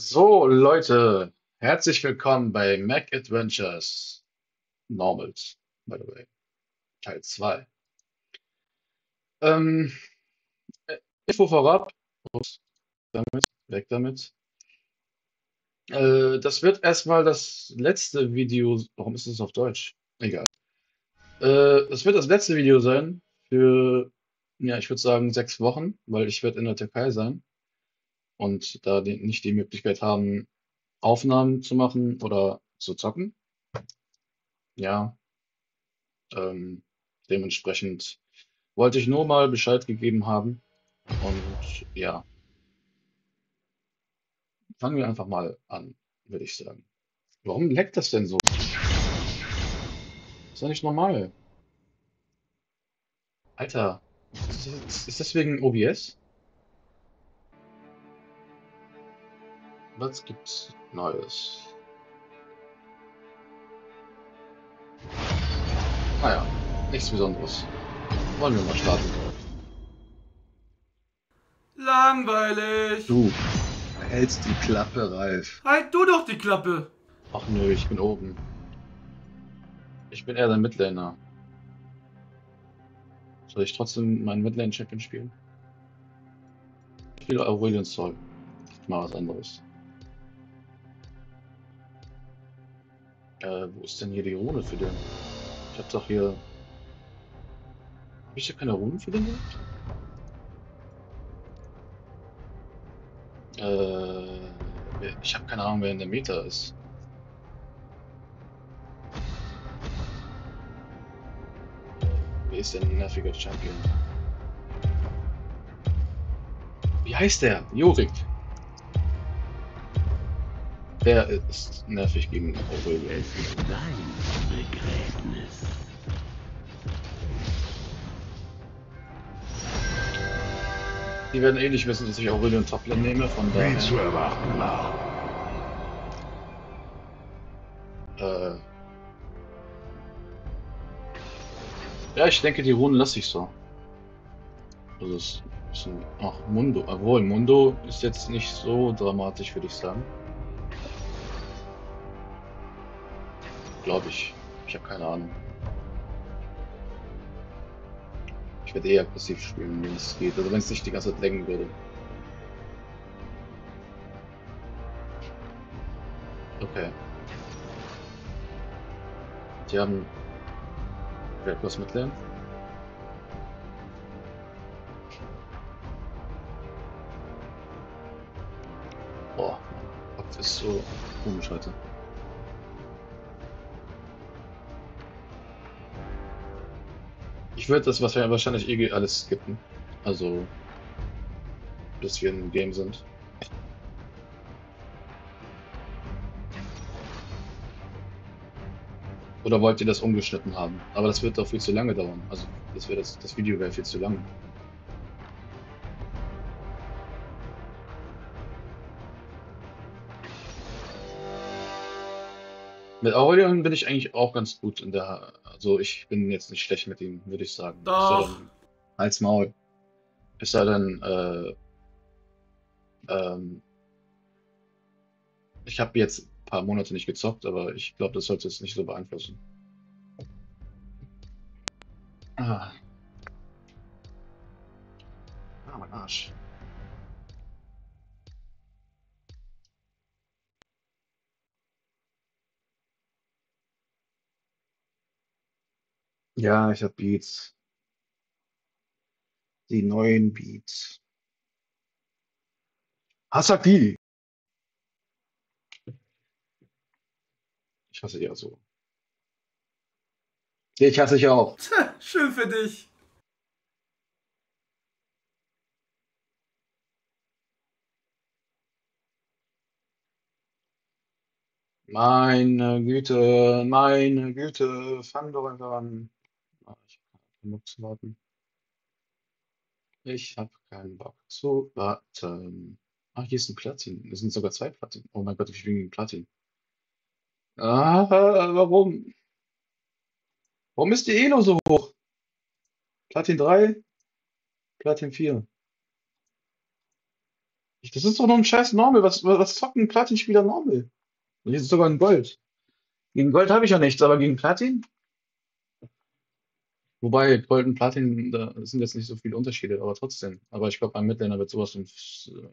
So, Leute, herzlich willkommen bei Mac Adventures Normals, by the way, Teil 2. Ähm, äh, Info vorab, ups, damit, weg damit. Äh, das wird erstmal das letzte Video, warum ist es auf Deutsch? Egal. Äh, das wird das letzte Video sein für, ja, ich würde sagen sechs Wochen, weil ich werde in der Türkei sein und da nicht die Möglichkeit haben, Aufnahmen zu machen oder zu zocken. Ja, ähm, dementsprechend wollte ich nur mal Bescheid gegeben haben. Und ja, fangen wir einfach mal an, würde ich sagen. Warum leckt das denn so? Ist ja nicht normal. Alter, ist das, ist das wegen OBS? Was gibt's Neues? Naja, nichts Besonderes. Wollen wir mal starten. Langweilig. Du hältst die Klappe, Ralf. Halt du doch die Klappe. Ach nö, ich bin oben. Ich bin eher der Midlaner. Soll ich trotzdem meinen Midlane-Champion spielen? Ich spiele Aurelion. Ich mach was anderes. Äh, wo ist denn hier die Rune für den? Ich hab doch hier. Hab ich da keine Rune für den gehabt? Äh, ich habe keine Ahnung, wer in der Meta ist. Wer ist denn nerviger Champion? Wie heißt der? Jorik. Der ist nervig gegen Aurelio. Es ist dein Begräbnis. Die werden eh nicht wissen, dass ich Aurelio und Toplane nehme, von Wie zu daher. erwarten war. Äh, ja, ich denke, die Runen lasse ich so. Also es ist ein, ach, Mundo. Obwohl, Mundo ist jetzt nicht so dramatisch, würde ich sagen. Glaube ich. Ich habe keine Ahnung. Ich werde eher aggressiv spielen, wenn es geht. Also wenn es nicht die ganze Zeit lenken würde. Okay. Die haben Wer hat was mitlernen? Boah, Kopf ist so komisch heute. Ich würde das was wir wahrscheinlich eh alles skippen. Also, bis wir im Game sind. Oder wollt ihr das umgeschnitten haben? Aber das wird doch viel zu lange dauern. Also, das, das, das Video wäre viel zu lang. Mit Aurelion bin ich eigentlich auch ganz gut in der. Also, ich bin jetzt nicht schlecht mit ihm, würde ich sagen. Doch. Dann- Halt's Maul. Ist ja dann. Äh, ähm, ich habe jetzt ein paar Monate nicht gezockt, aber ich glaube, das sollte es nicht so beeinflussen. Ah. Ah, mein Arsch. Ja, ich habe Beats. Die neuen Beats. Hasaki! Ich hasse ja so. Ich hasse ich auch. Schön für dich. Meine Güte, meine Güte, fang doch einfach an. Zu warten. Ich habe keinen Bock zu warten. Ah, hier ist ein Platin. Es sind sogar zwei Platin. Oh mein Gott, ich bin gegen Platin. Ah, warum? Warum ist die Elo so hoch? Platin 3, Platin 4. Ich- Das ist doch nur ein scheiß Normal. Was, was, zocken Platin-Spieler Normal? Jetzt ist sogar ein Gold. Gegen Gold habe ich ja nichts, aber gegen Platin? Wobei Gold und Platin, da sind jetzt nicht so viele Unterschiede, aber trotzdem. Aber ich glaube, beim Midlaner wird sowas äh,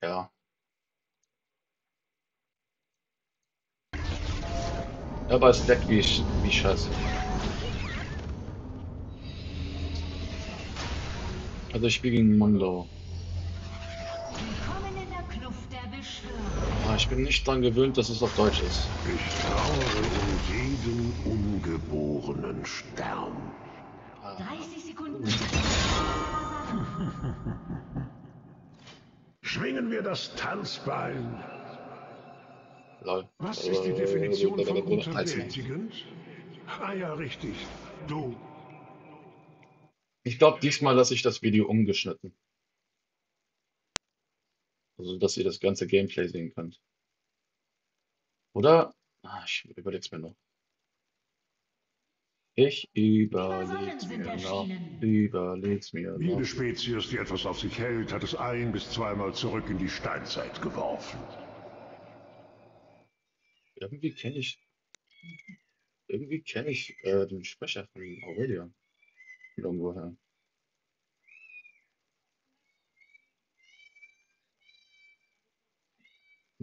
Ja. Aber es leckt wie, wie scheiße. Also ich spiele gegen Mondo. Willkommen in der Kluft der Beschwörer. Ich bin nicht dran gewöhnt, dass es auf Deutsch ist. Ich trauere um jeden ungeborenen Stern. Ah, 30 Sekunden. Schwingen wir das Tanzbein. lol. Was ist die Definition von Einzelnen. unterwältigend? Ah ja, richtig. Du. Ich glaube diesmal lasse ich das Video umgeschnitten. Also, dass ihr das ganze Gameplay sehen könnt. Oder? Ah, ich überleg's mir noch. Ich überleg's mir noch. Überleg's mir noch. Jede Spezies, die etwas auf sich hält, hat es ein- bis zweimal zurück in die Steinzeit geworfen. Irgendwie kenne ich. Irgendwie kenne ich äh, den Sprecher von Aurelia. Irgendwoher.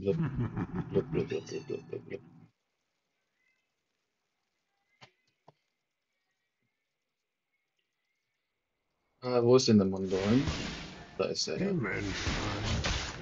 Blub, blub, blub, blub, blub, blub, blub. Ah, wo ist denn der Mondoin? Da ist er. Ja.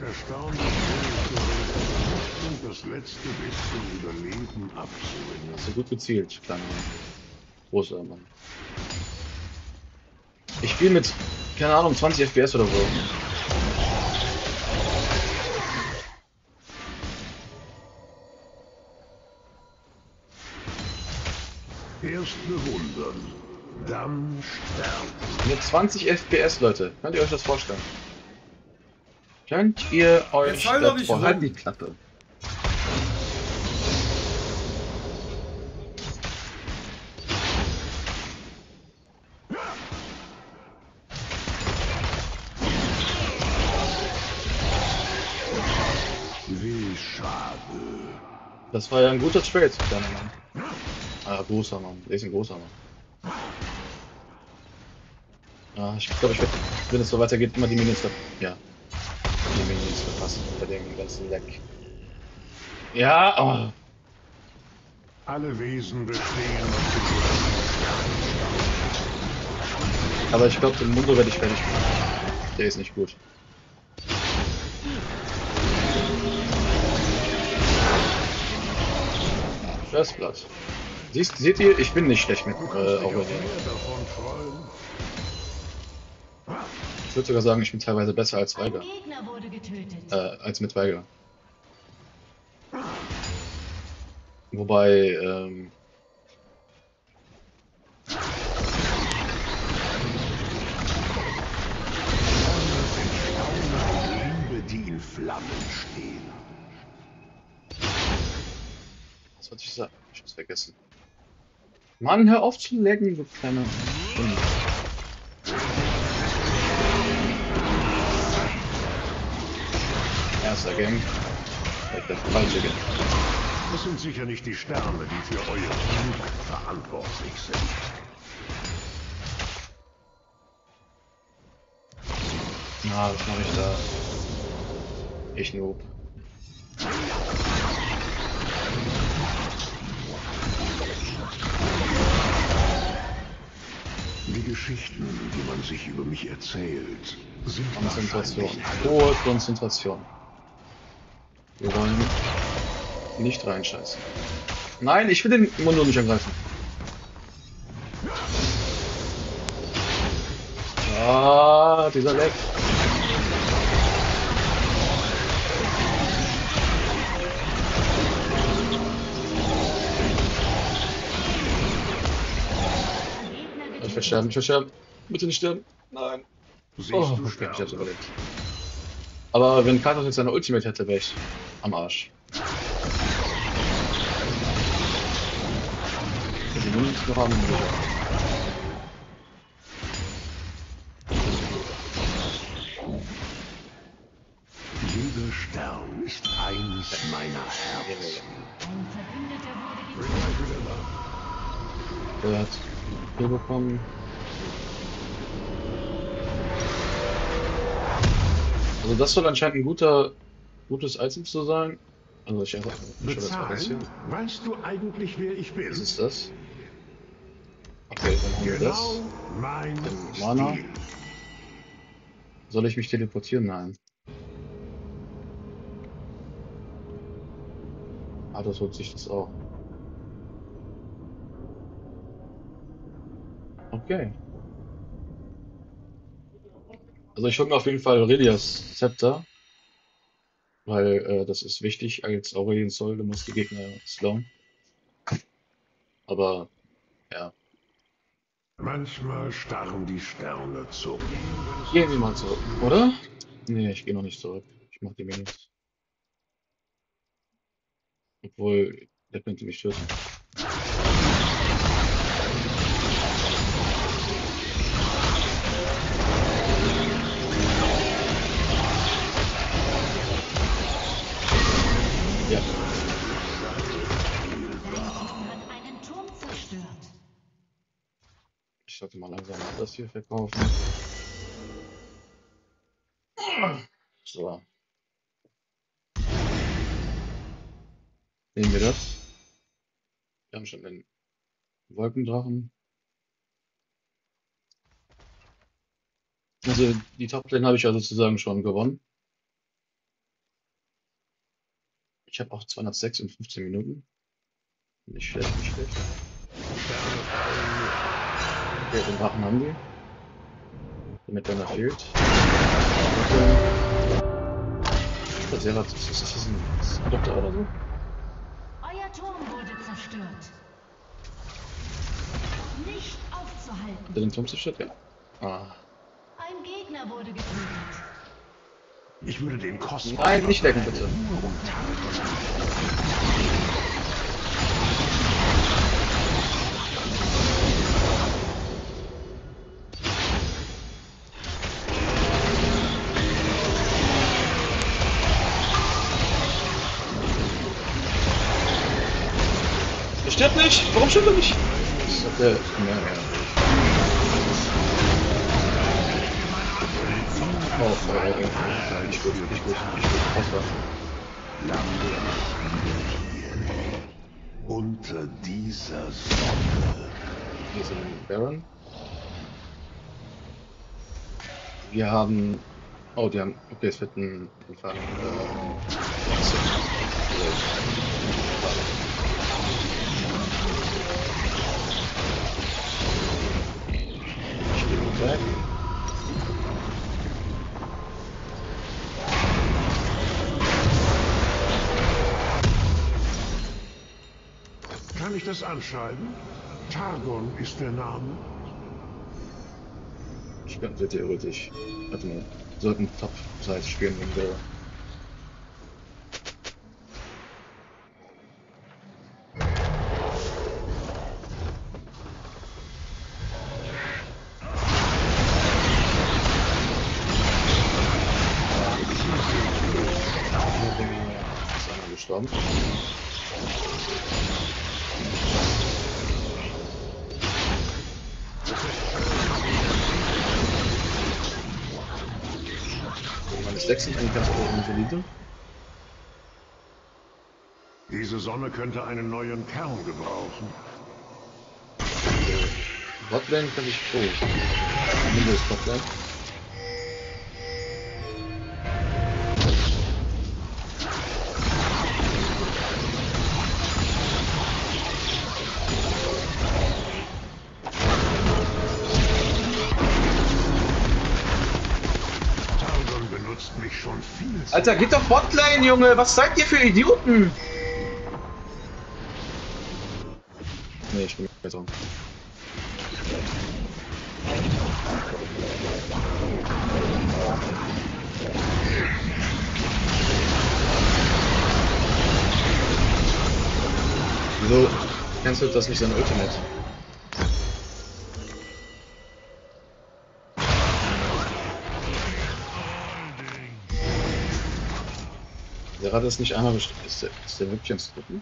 Erstaunlich und das letzte bisschen Überleben abzuringen. Hast du gut gezielt, kleiner Mann. Großer Mann. Ich spiele mit, keine Ahnung, 20 FPS oder so. Erst bewundern, dann sterben. Mit 20 FPS, Leute. Könnt ihr euch das vorstellen? Könnt ihr euch doch das nicht vorstellen? Halt die Klappe. Wie schade. Das war ja ein guter Trade, kleiner Mann. Großer Mann. Der ist ein großer Mann. Ja, ich glaube, ich werde, wenn es so weitergeht, immer die Minions ver Ja. Die Minions verpassen bei dem ganzen Leck. Ja, oh. Alle Wesen bestehen Aber ich glaube, den Mundo werde ich fertig machen. Der ist nicht gut. Blood. Siehst, seht ihr, ich bin nicht schlecht mit äh. Ich würde sogar sagen, ich bin teilweise besser als Weiger. Äh, als mit Weiger. Wobei, ähm, Liebe, die in Flammen stehen. was wollte ich sagen? Ich hab's vergessen. Mann, hör auf zu laggen, du kleiner. Erster Gang. Vielleicht der falsche Gang. Es sind sicher nicht die Sterne, die für euer Glück verantwortlich sind. Na, was mache ich da? Ich Noob. Geschichten, die man sich über mich erzählt, sind Konzentration. Hohe Konzentration. Wir wollen nicht reinscheißen. Nein, ich will den Mundo nicht angreifen. Ah, dieser Leck. Ich sterben, ich werde sterben. Bitte nicht sterben. Nein. Siehst Oh, du okay, ich hab's Sterne? überlebt. Aber wenn Kratos jetzt seine Ultimate hätte, wäre ich am Arsch. Die Minions noch haben, bin hier bekommen. Also das soll anscheinend ein guter, gutes Item zu sein. Also ich einfach? Bezahlen? Weißt du eigentlich, wer ich bin? Was ist das? Okay, dann haben wir das. Genau mein Mana. Stil. Soll ich mich teleportieren? Nein. Ah, das holt sich das auch. Okay. Also ich hole mir auf jeden Fall Aurelias Zepter. Weil äh, das ist wichtig als Aurelien Soul, du musst die Gegner slowen. Aber ja, Manchmal starren die Sterne zurück. gehen wir mal zurück, oder? Nee, ich gehe noch nicht zurück. Ich mach die Minis. Obwohl, der könnte mich töten. Ja, ich sollte mal langsam das hier verkaufen. So. Nehmen wir das. Wir haben schon den Wolkendrachen. Also die Top-Lane habe ich ja sozusagen schon gewonnen. Ich habe auch 206 in 15 Minuten. Nicht schlecht, nicht schlecht. Okay, den Drachen haben wir. Damit noch fehlt. Das, ist das ein, ist ein Doktor oder so? Euer Turm wurde zerstört. Nicht aufzuhalten. Der den Turm zerstört? Ja. Ah. Ein Gegner wurde getötet. Ich würde den Kosmos. Nein, nicht lecken, bitte. Er stirbt nicht! Warum stirbt er nicht? Das hat ja. Oh, oh, oh, oh. Nicht gut, nicht gut, nicht gut. Auswahl. Unter dieser Sonne. Hier sind ein Baron. Wir haben. Oh, die haben. Okay, es wird ein. ein äh, Ich das anschreiben? Targon ist der Name. Ich könnte theoretisch. Warte mal. Sollten Top-Zeit spielen wegen der. Ist einer gestorben. Meine Stacks sind eigentlich ganz solide. Diese Sonne könnte einen neuen Kern gebrauchen. Botlane kann ich. Oh. Windows Botlane. Alter, geht doch Botlane, Junge! Was seid ihr für Idioten? Nee, ich bin jetzt auch. Wieso cancelt das nicht seine Ultimate? Hat es nicht einmal bestimmt. Ist der, ist der wirklich ein Strippen?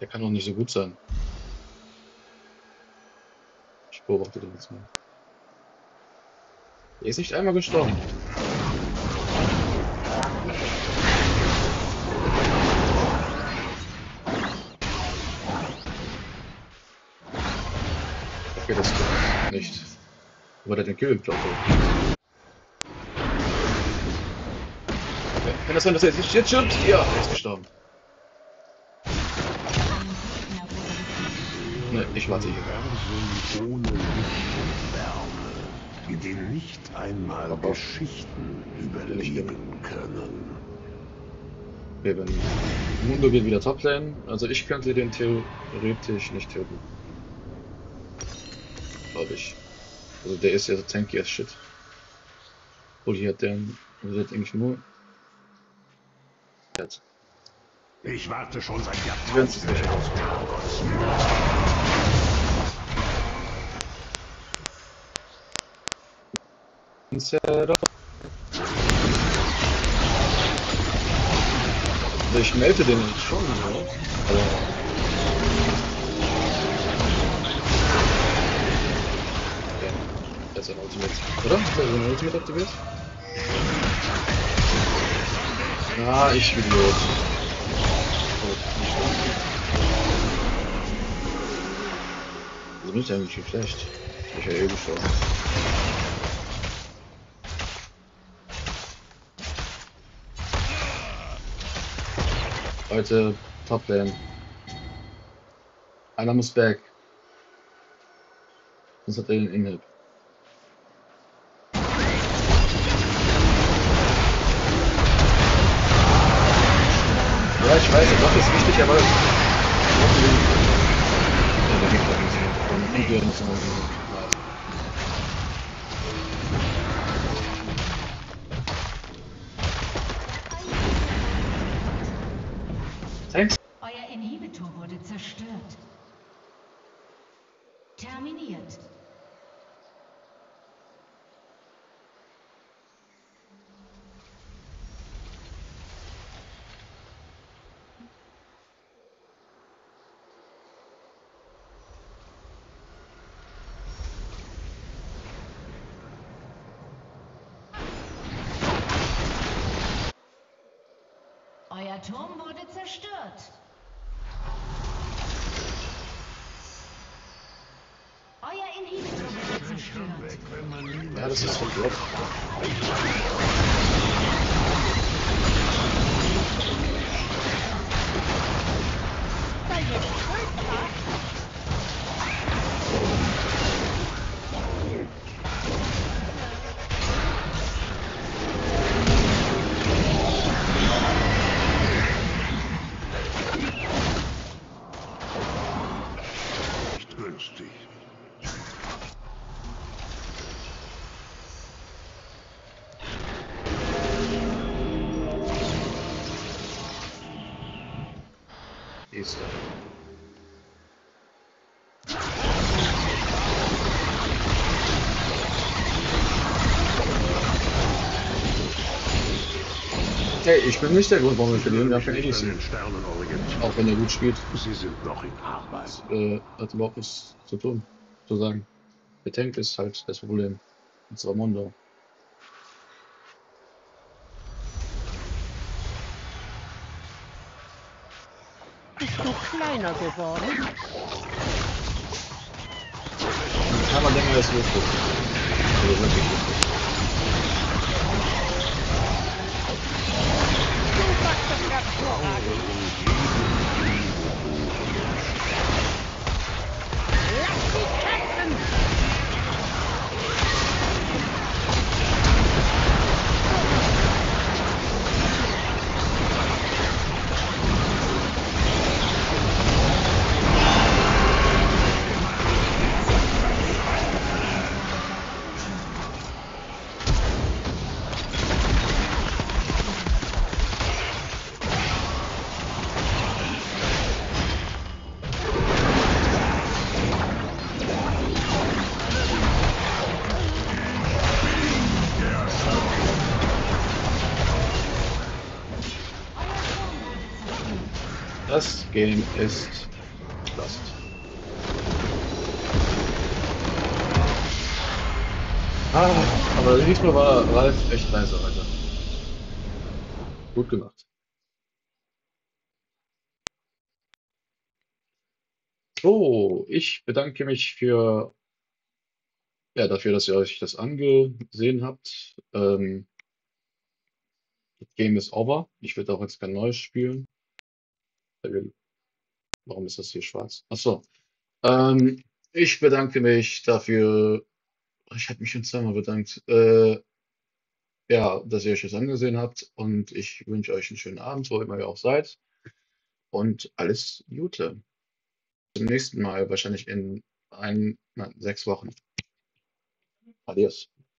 Der kann doch nicht so gut sein. Ich beobachte den jetzt mal. Er ist nicht einmal gestorben. Okay, das stimmt nicht. Der hat den Kill geklaut. Kann das sein, dass er jetzt jetzt stirbt? Ja, er ist gestorben. Ne, ich warte hier. Ohne Licht und Wärme, in denen nicht einmal Aber- Geschichten überleben können. Wenn Mundo geht wieder Toplane, also ich könnte den theoretisch nicht töten. Glaube ich. Also der ist ja so tanky as shit. Obwohl hier hat der, der hat eigentlich nur. Jetzt. Ich warte schon seit Jahrtausenden auf. Also ich melte den jetzt schon, so. aber. Okay. Der ist ein Ultimate, oder? Ist der so ein Ultimate aktiviert? Ah, ich schlimm. Also bin ich eigentlich nicht schlecht. Ich ja eh gestorben. Leute, Top Lane. Einer muss back. Sonst hat er den Inhib. Ich weiß, der Block ist wichtig, aber. Thanks. Euer Inhibitor wurde zerstört. Terminiert. Euer Turm wurde zerstört. Euer Inhibitor wurde zerstört. Ja, das ist von Block. Ist Hey, ich bin nicht der Grund, warum wir verlieren. Haben kein Nicht. Auch wenn er gut spielt, Sie sind noch in Arbeit. äh, hat überhaupt nichts zu tun, zu sagen. Der Tank ist halt das Problem. Zwar Mondo. Bist du kleiner geworden? Man denken, dass es lustig ist. Also wirklich lustig. Lass sie kämpfen! Das Game ist lost. Ah, aber diesmal war Ralf echt nice heute. Gut gemacht. So, ich bedanke mich für, ja, dafür, dass ihr euch das angesehen habt. Ähm, das Game ist over. Ich werde auch jetzt kein neues spielen. Warum ist das hier schwarz? Ach. Ähm, ich bedanke mich dafür. Ich habe mich schon zweimal bedankt. Äh, ja, dass ihr euch das angesehen habt und ich wünsche euch einen schönen Abend, wo immer ihr auch seid. Und alles Gute. Zum nächsten Mal, wahrscheinlich in ein, nein, sechs Wochen. Adios.